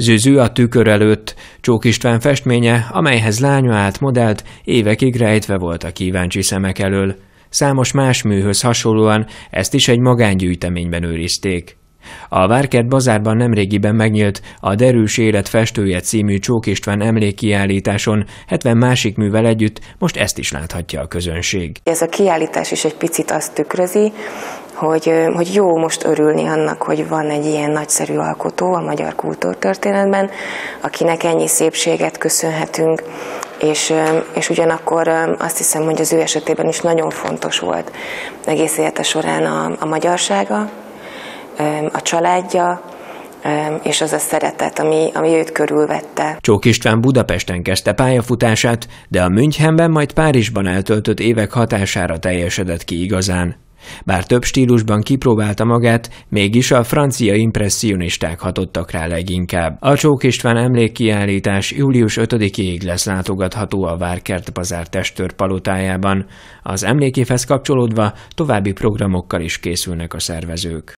Züzű a tükör előtt, Csók István festménye, amelyhez lánya állt modellt, évekig rejtve volt a kíváncsi szemek elől. Számos más műhöz hasonlóan ezt is egy magángyűjteményben őrizték. A Várkert bazárban nemrégiben megnyílt a Derűs Élet festője című Csók István emlékkiállításon 70 másik művel együtt most ezt is láthatja a közönség. Ez a kiállítás is egy picit azt tükrözi, hogy, hogy jó most örülni annak, hogy van egy ilyen nagyszerű alkotó a magyar kultúrtörténetben, akinek ennyi szépséget köszönhetünk, és, és ugyanakkor azt hiszem, hogy az ő esetében is nagyon fontos volt egész élete során a, a magyarsága, a családja, és az a szeretet, ami, ami őt körülvette. Csók István Budapesten kezdte pályafutását, de a Münchenben, majd Párizsban eltöltött évek hatására teljesedett ki igazán. Bár több stílusban kipróbálta magát, mégis a francia impressionisták hatottak rá leginkább. A Csók István emlékkiállítás július 5-ig lesz látogatható a Várkert Bazár testőr palotájában. Az emlékévhez kapcsolódva további programokkal is készülnek a szervezők.